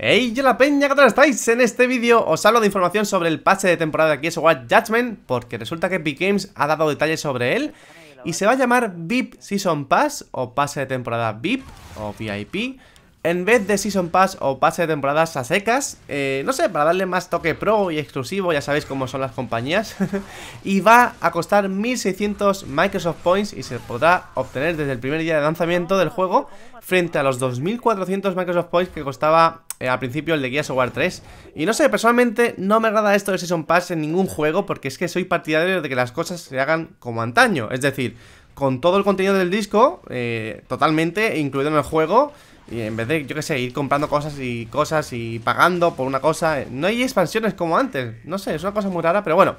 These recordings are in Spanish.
Hey, yo la peña, ¿qué tal estáis? En este vídeo os hablo de información sobre el pase de temporada de Gears of War Judgment Porque resulta que Epic Games ha dado detalles sobre él Y se va a llamar VIP Season Pass o pase de temporada VIP o VIP en vez de Season Pass o pase de temporadas a secas, eh, no sé, para darle más toque pro y exclusivo, ya sabéis cómo son las compañías, y va a costar 1600 Microsoft Points y se podrá obtener desde el primer día de lanzamiento del juego frente a los 2400 Microsoft Points que costaba eh, al principio el de Gears of War 3. Y no sé, personalmente no me agrada esto de Season Pass en ningún juego porque es que soy partidario de que las cosas se hagan como antaño, es decir, con todo el contenido del disco, eh, totalmente incluido en el juego y en vez de, yo qué sé, ir comprando cosas y cosas y pagando por una cosa No hay expansiones como antes. No sé, es una cosa muy rara, pero bueno.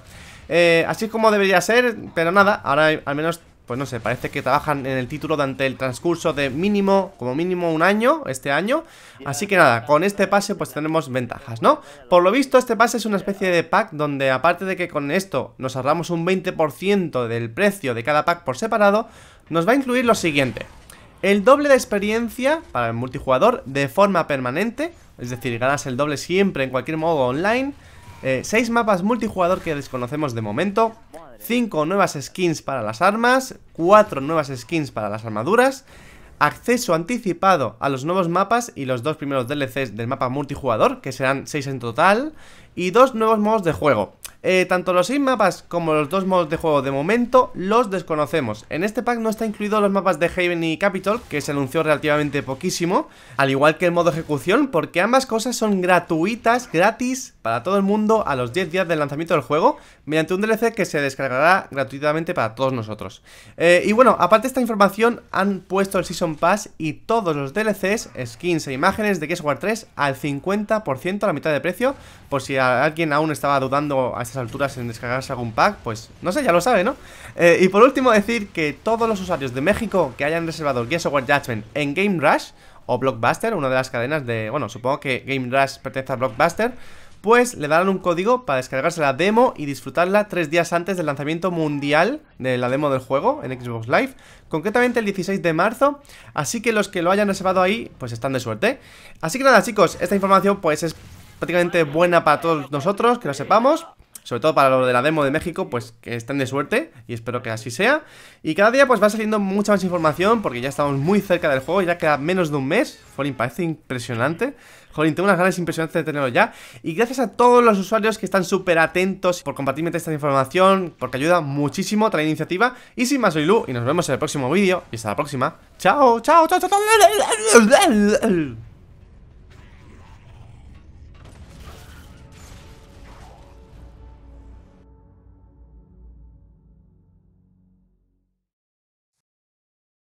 Eh, Así es como debería ser, pero nada Ahora al menos, pues no sé, parece que trabajan en el título durante el transcurso de mínimo Como mínimo un año, este año Así que nada, con este pase pues tenemos ventajas, ¿no? Por lo visto este pase es una especie de pack Donde aparte de que con esto nos ahorramos un 20% del precio de cada pack por separado Nos va a incluir lo siguiente el doble de experiencia para el multijugador de forma permanente, es decir, ganas el doble siempre en cualquier modo online. 6 eh, mapas multijugador que desconocemos de momento. 5 nuevas skins para las armas. 4 nuevas skins para las armaduras. Acceso anticipado a los nuevos mapas y los dos primeros DLCs del mapa multijugador, que serán 6 en total. Y dos nuevos modos de juego. Eh, tanto los 6 mapas como los dos modos de juego de momento los desconocemos. En este pack no está incluido los mapas de Haven y Capitol, que se anunció relativamente poquísimo, al igual que el modo ejecución, porque ambas cosas son gratuitas, gratis, para todo el mundo a los 10 días del lanzamiento del juego, mediante un DLC que se descargará gratuitamente para todos nosotros. Eh, y bueno, aparte de esta información, han puesto el Season Pass y todos los DLCs, skins e imágenes de Gears War 3 al 50% a la mitad de precio, por si alguien aún estaba dudando a estas alturas en descargarse algún pack, pues no sé, ya lo sabe, ¿no? Eh, y por último decir que todos los usuarios de México que hayan reservado Gears of War Judgment en Game Rush o Blockbuster, una de las cadenas de, bueno, supongo que Game Rush pertenece a Blockbuster, pues le darán un código para descargarse la demo y disfrutarla tres días antes del lanzamiento mundial de la demo del juego en Xbox Live, concretamente el 16 de marzo, así que los que lo hayan reservado ahí, pues están de suerte. Así que nada chicos, esta información pues es prácticamente buena para todos nosotros, que lo sepamos sobre todo para lo de la demo de México, pues que estén de suerte y espero que así sea. Y cada día pues va saliendo mucha más información porque ya estamos muy cerca del juego, ya queda menos de un mes. Jolín, parece impresionante. Jolín, tengo unas ganas impresionantes de tenerlo ya. Y gracias a todos los usuarios que están súper atentos por compartirme esta información, porque ayuda muchísimo la iniciativa. Y sin más, soy Lu y nos vemos en el próximo vídeo. Y hasta la próxima. Chao, chao, chao, chao. chao.